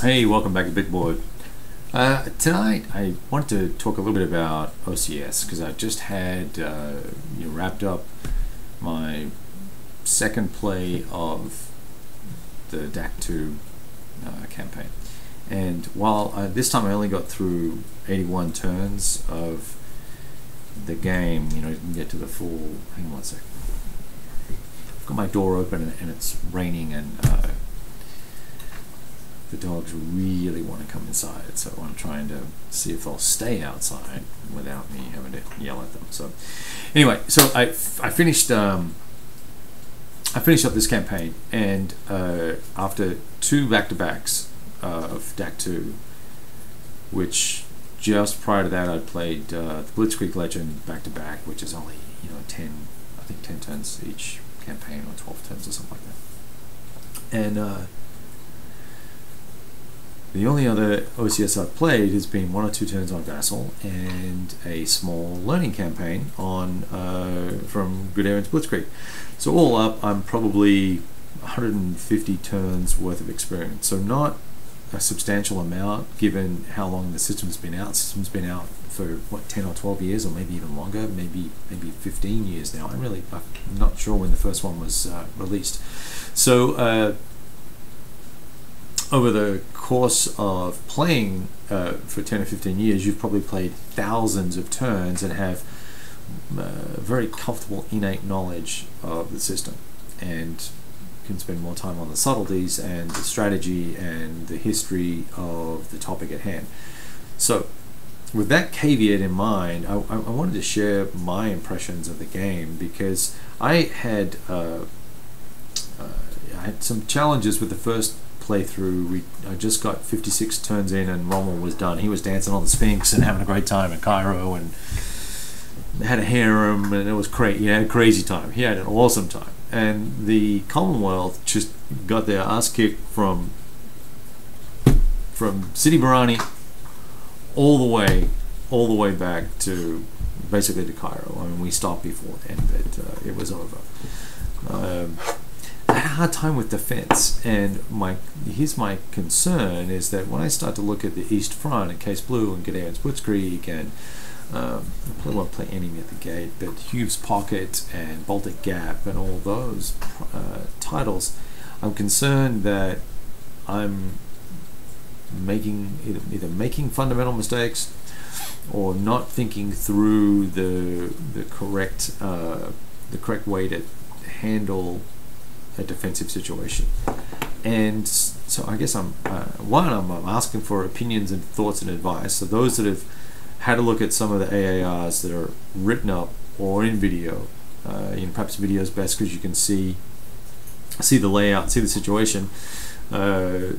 Hey, welcome back to Big Board. Uh, tonight, I wanted to talk a little bit about OCS because I just had uh, you know, wrapped up my second play of the DAK 2 uh, campaign. And while this time I only got through 81 turns of the game, you know, you can get to the full. Hang on one sec. I've got my door open and, it's raining and uh, the dogs really want to come inside, so I'm trying to see if they'll stay outside without me having to yell at them. So, anyway, so I, I finished um, I finished up this campaign, and uh, after two back to backs uh, of DAK two, which just prior to that I'd played uh, the Blitzkrieg Legend back to back, which is only you know ten I think ten turns each campaign or twelve turns or something like that, and uh, the only other OCS I've played has been one or two turns on Vassal and a small learning campaign on uh, from Guderian's Blitzkrieg. So all up, I'm probably 150 turns worth of experience. So not a substantial amount given how long the system's been out. The system's been out for what 10 or 12 years, or maybe even longer, maybe maybe 15 years now. I'm really I'm not sure when the first one was uh, released. So. Uh, over the course of playing uh, for 10 or 15 years, you've probably played thousands of turns and have uh, very comfortable innate knowledge of the system and can spend more time on the subtleties and the strategy and the history of the topic at hand. So, with that caveat in mind, I, I wanted to share my impressions of the game because I had uh, uh I had some challenges with the first playthrough. We I just got 56 turns in, and Rommel was done. He was dancing on the Sphinx and having a great time in Cairo, and had a harem, and it was crazy. He had a crazy time. He had an awesome time, and the Commonwealth just got their ass kicked from from Sidi Barrani all the way, all the way back to basically to Cairo. I mean, we stopped before then, but uh, it was over. Um, a hard time with defense, and my here's my concern is that when I start to look at the East Front and Case Blue and Guderian's Blitzkrieg and um, I probably won't play Enemy at the Gate, but Hube's Pocket and Baltic Gap and all those uh, titles, I'm concerned that I'm making either, either making fundamental mistakes or not thinking through the the correct uh, the correct way to handle a defensive situation. And so I guess I'm uh, one. I'm, I'm, asking for opinions and thoughts and advice. So those that have had a look at some of the AARs that are written up or in video, uh, you know, perhaps video is best because you can see see the layout, see the situation. Uh,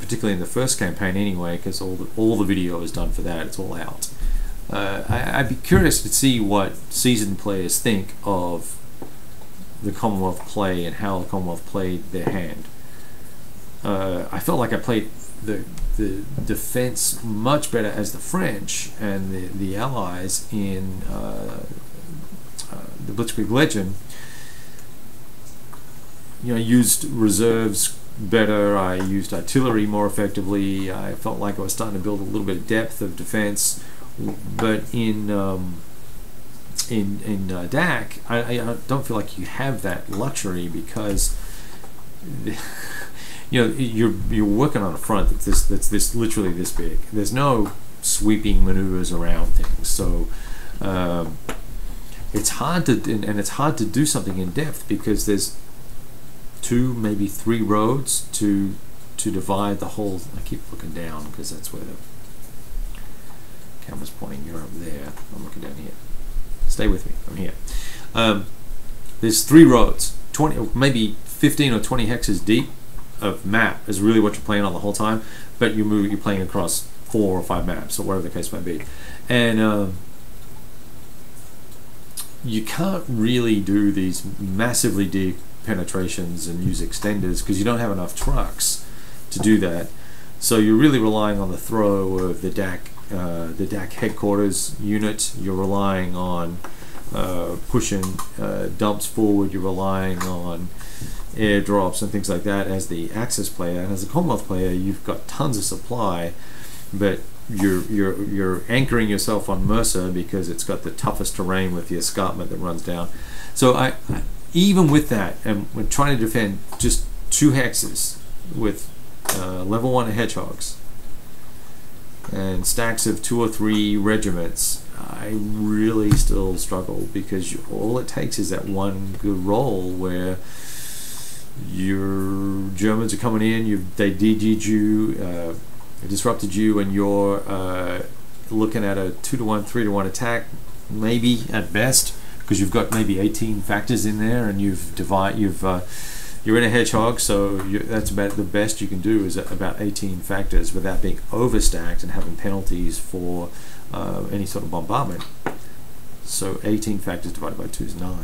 particularly in the first campaign, anyway, because all the all the video is done for that. It's all out. Uh, I, I'd be curious to see what seasoned players think of the Commonwealth play and how the Commonwealth played their hand. Uh, I felt like I played the the defense much better as the French and the, the Allies in uh, uh, the Blitzkrieg Legend. You know, used reserves better. I used artillery more effectively. I felt like I was starting to build a little bit of depth of defense. But in um, in in uh, DAK, I, I don't feel like you have that luxury because. you know you're you're working on a front that's this that's this literally this big. There's no sweeping maneuvers around things, so um, it's hard to and, and, it's hard to do something in depth because there's two maybe three roads to to divide the whole. I keep looking down because that's where the camera's pointing. You're up there. I'm looking down here. Stay with me. I'm here. Um, there's three roads, 20, maybe 15 or 20 hexes deep of map is really what you're playing on the whole time, but you move, you're playing across four or five maps or whatever the case might be. And um, you can't really do these massively deep penetrations and use extenders because you don't have enough trucks to do that. So you're really relying on the throw of the DAK uh, the DAK headquarters unit. You're relying on uh, pushing uh, dumps forward. You're relying on airdrops and things like that as the Axis player, and as a Commonwealth player, you've got tons of supply, but you're you're you're anchoring yourself on Mercer because it's got the toughest terrain with the escarpment that runs down. So I, I even with that, and when trying to defend just two hexes with uh, level one hedgehogs and stacks of two or three regiments, I really still struggle because you, all it takes is that one good roll where your Germans are coming in, you they DG'd you, uh, disrupted you, and you're uh, looking at a two to one, three to one attack, maybe at best, because you've got maybe 18 factors in there, and you've divide you've uh, you're in a hedgehog, so that's about the best you can do is about 18 factors without being overstacked and having penalties for uh, any sort of bombardment. So 18 factors divided by 2 is 9.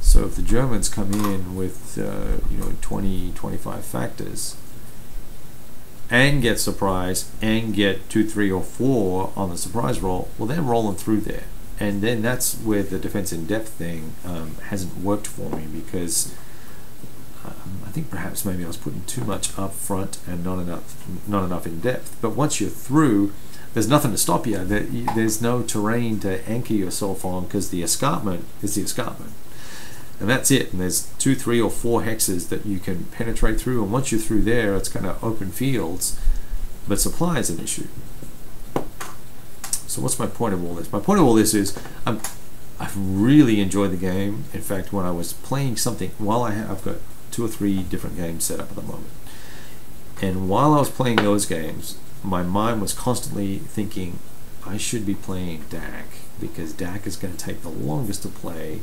So if the Germans come in with uh, you know 20, 25 factors and get surprise and get two, three, or four on the surprise roll, well they're rolling through there, and then that's where the defense in depth thing um, hasn't worked for me because think perhaps maybe I was putting too much up front and not enough not enough in depth. But once you're through, there's nothing to stop you. There's no terrain to anchor yourself on because the escarpment is the escarpment and that's it. And there's two, three, or four hexes that you can penetrate through. And once you're through there, it's kind of open fields, but supply is an issue. So what's my point of all this? My point of all this is I'm, I've really enjoyed the game. In fact, when I was playing something, while I have, I've got two or three different games set up at the moment, and while I was playing those games, my mind was constantly thinking, I should be playing DAK because DAK is going to take the longest to play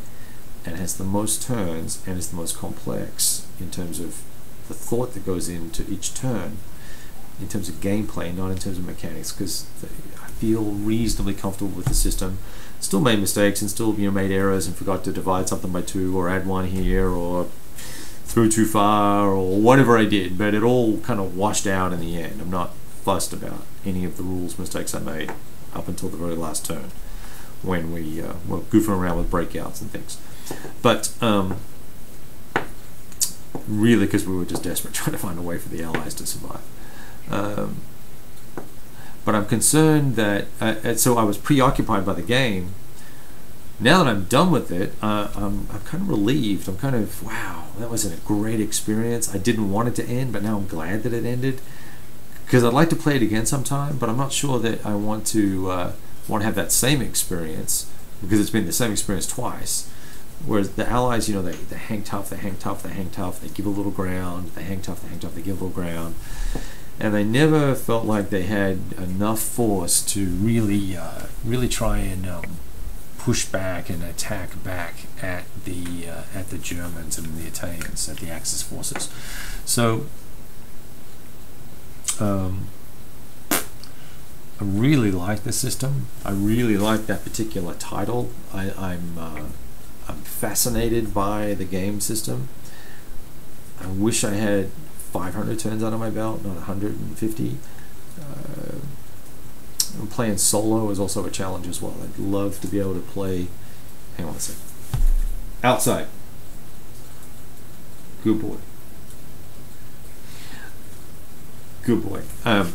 and has the most turns and is the most complex in terms of the thought that goes into each turn in terms of gameplay, not in terms of mechanics, because I feel reasonably comfortable with the system. Still made mistakes and still you know made errors and forgot to divide something by two or add one here or threw too far or whatever I did, but it all kind of washed out in the end. I'm not fussed about any of the rules mistakes I made up until the very last turn when we uh, were goofing around with breakouts and things. But um, really, because we were just desperate trying to find a way for the Allies to survive. Um, but I'm concerned that, uh, so I was preoccupied by the game. Now that I'm done with it, uh, I'm, I'm kind of relieved. I'm kind of, wow, that was a great experience. I didn't want it to end, but now I'm glad that it ended. Because I'd like to play it again sometime, but I'm not sure that I want to uh, want to have that same experience because it's been the same experience twice. Whereas the Allies, you know, they, they hang tough, they hang tough, they hang tough, they give a little ground, they hang tough, they hang tough, they give a little ground. And they never felt like they had enough force to really, uh, really try and um, push back and attack back at the uh, at the Germans and the Italians, at the Axis forces. So um, I really like the system. I really like that particular title. I, I'm uh, I'm fascinated by the game system. I wish I had 500 turns under my belt, not 150. Uh, playing solo is also a challenge as well. I'd love to be able to play. Hang on a second. Outside. Good boy. Good boy. Um,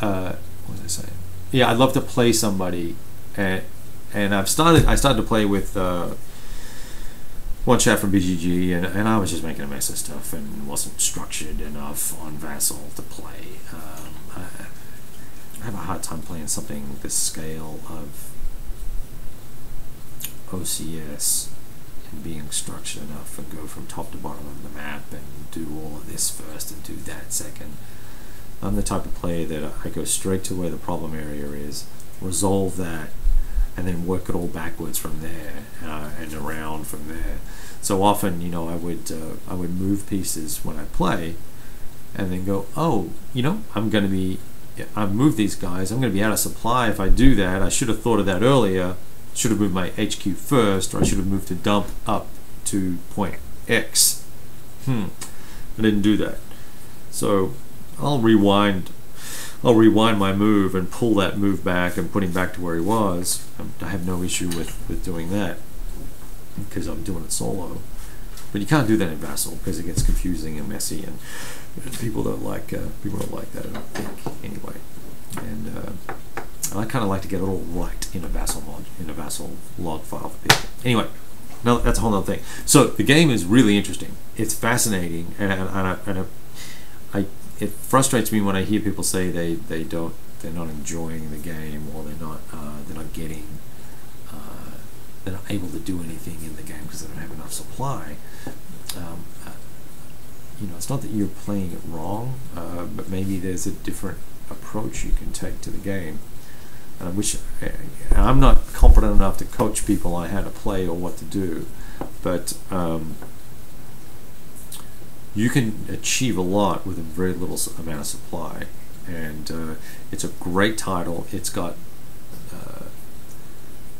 uh, what was I saying? Yeah, I'd love to play somebody, and and I've started. I started to play with. Uh, one chat from BGG, and, and I was just making a mess of stuff and wasn't structured enough on Vassal to play. Um, I, I, have a hard time playing something this scale of OCS and being structured enough and go from top to bottom of the map and do all of this first and do that second. I'm the type of player that I go straight to where the problem area is, resolve that, and then work it all backwards from there uh, and around from there. So often, you know, I would uh, I would move pieces when I play, and then go, oh, you know, I'm going to be I move these guys. I'm going to be out of supply if I do that. I should have thought of that earlier. Should have moved my HQ first, or I should have moved to dump up to point X. Hmm, I didn't do that. So I'll rewind I'll rewind my move and pull that move back and put him back to where he was. I have no issue with, with doing that because I'm doing it solo. But you can't do that in Vassal because it gets confusing and messy, and people don't like uh, people don't like that. I don't think anyway. And uh, I kind of like to get it all right in a Vassal mod in a Vassal log file for people. Anyway, no, that's a whole other thing. So the game is really interesting. It's fascinating, and and, and, I, and I, it frustrates me when I hear people say they, they don't they're not enjoying the game or they're not uh, they're not getting they're not able to do anything in the game because they don't have enough supply. Um, uh, you know, it's not that you're playing it wrong, uh, but maybe there's a different approach you can take to the game. And I wish I'm not confident enough to coach people on how to play or what to do, but um, you can achieve a lot with a very little amount of supply. And uh, it's a great title. It's got uh,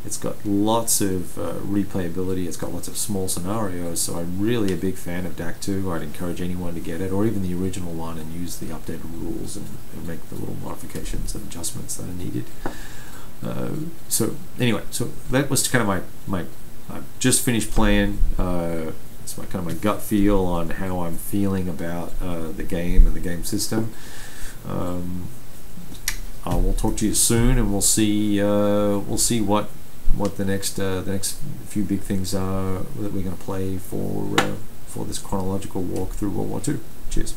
it's got lots of uh, replayability. It's got lots of small scenarios. So I'm really a big fan of DAK 2. I'd encourage anyone to get it, or even the original one, and use the updated rules and, and make the little modifications and adjustments that are needed. Uh, so anyway, so that was kind of my my. I just finished playing. Uh, it's my kind of my gut feel on how I'm feeling about uh, the game and the game system. Um, I will talk to you soon, and we'll see. Uh, we'll see what what the next uh, the next few big things are that we're going to play for uh, for this chronological walk through World War II. Cheers.